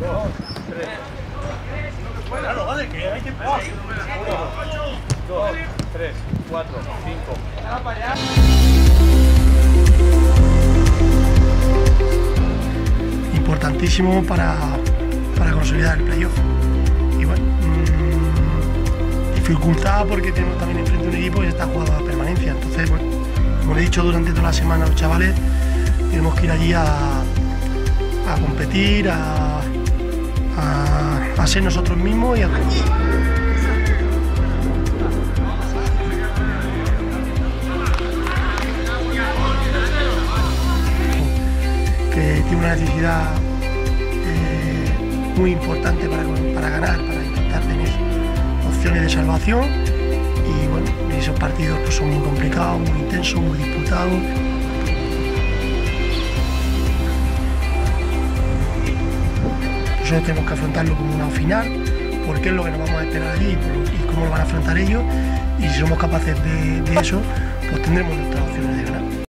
Dos, tres. Claro, vale, que hay que dos, tres, cuatro, cinco. Importantísimo para, para consolidar el playoff. Y bueno, mmm, dificultad porque tenemos también enfrente un equipo que está jugando a permanencia. Entonces, bueno, como he dicho durante toda la semana los chavales, tenemos que ir allí a, a competir, a, ser nosotros mismos y a que tiene una necesidad eh, muy importante para, para, ganar, para intentar tener opciones de salvación y bueno, esos partidos pues, son muy complicados, muy intensos, muy disputados. Nosotros tenemos que afrontarlo como una final, porque es lo que nos vamos a esperar allí y cómo lo van a afrontar ellos. Y si somos capaces de, eso, pues tendremos nuestras opciones de ganar.